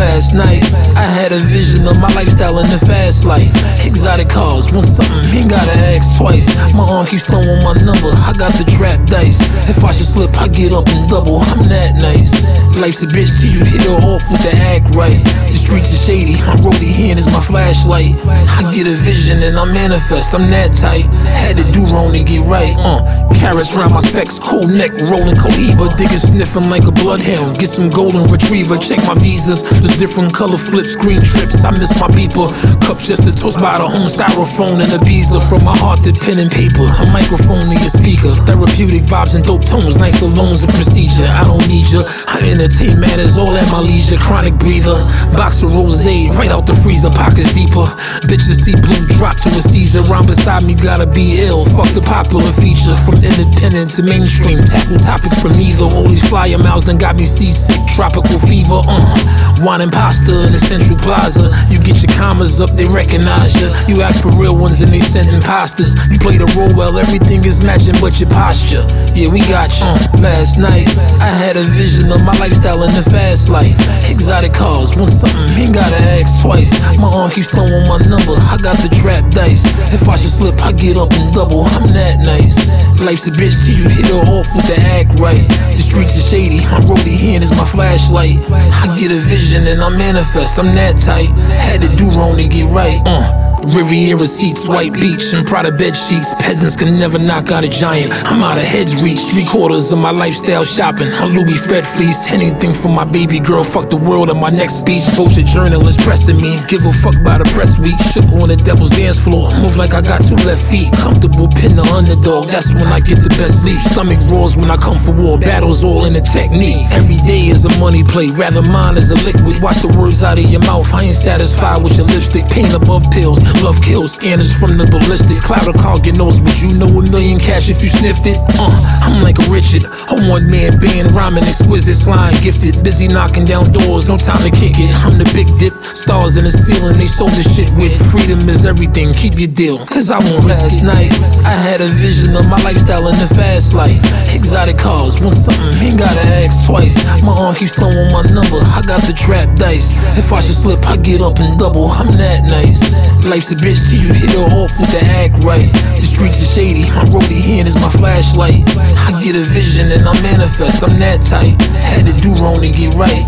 last night. I had a vision of my lifestyle in the fast life. Exotic cars, want something, ain't gotta ask twice. My arm keeps throwing my number, I got the trap dice. If I should slip, I get up and double, I'm that nice. Life's a bitch till you hit her off with the act right. The streets are shady, my roadie hand is my flashlight. I get a vision and I manifest, I'm that tight. Had to do wrong to get right, uh. Carats round my specs, cool neck, rolling Cohiba. Diggers sniffing like a bloodhound, get some golden retriever, check my visas. The Different color flips, green trips. I miss my beeper. Cups just to toast by the home styrofoam and a beezer. From my heart to pen and paper. A microphone to your speaker. Therapeutic vibes and dope tones. Nice alone's a procedure. I don't need ya. I entertain matters all at my leisure. Chronic breather. Box of rose right out the freezer. Pockets deeper. Bitches see blue drop to a Caesar. Round beside me gotta be ill. Fuck the popular feature. From independent to mainstream. Tackle topics from neither. All these flyer miles done got me seasick. Tropical fever. Uh. Pasta in the Central Plaza. You get your commas up, they recognize you. You ask for real ones and they send imposters. You play the role well, everything is matching but your posture. Yeah, we got you. Uh, last night, I had a vision of my lifestyle in the fast life. Exotic cars, want something, ain't gotta ask twice. My arm keeps throwing my number, I got the trap dice. If I should slip, I get up and double, I'm that nice. Life's a bitch till you hit her off with the act right. The streets are shady, my roadie hand is my flashlight. I get a vision and I manifest, I'm that tight. Had to do wrong to get right. Uh. Riviera seats, white beach, and Prada bed sheets. Peasants can never knock out a giant. I'm out of heads reach. Three quarters of my lifestyle shopping. A Louis Fred fleece. Anything for my baby girl. Fuck the world on my next speech. Vulture journalists pressing me. Give a fuck by the press week. Shook on the devil's dance floor. Move like I got two left feet. Comfortable pin the underdog. That's when I get the best sleep. Stomach roars when I come for war. Battles all in the technique. Every day is a money play. Rather mine is a liquid. Watch the words out of your mouth. I ain't satisfied with your lipstick. Pain above pills. Love kills, scanners from the ballistics. Cloud of cog your nose, would you know a million cash if you sniffed it? Uh, I'm like a Richard, a one man band, rhyming exquisite, slime gifted. Busy knocking down doors, no time to kick it. I'm the big dip, stars in the ceiling, they sold this shit with. Freedom is everything, keep your deal, cause I won't Last night, I had a vision of my lifestyle in the fast life. Exotic cars, want something, ain't gotta ask twice. My arm keeps throwing my number, I got the trap dice. If I should slip, I get up and double, I'm that nice. Life's a bitch till you hit her off with the act right. The streets are shady, my roadie hand is my flashlight. I get a vision and I manifest, I'm that tight. Had to do wrong to get right.